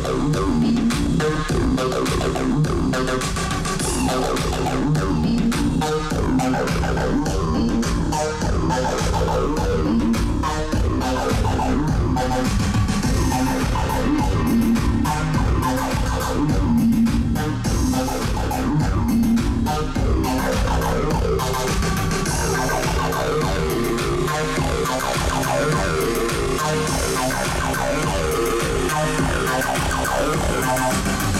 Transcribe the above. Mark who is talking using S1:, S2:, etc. S1: Oh, à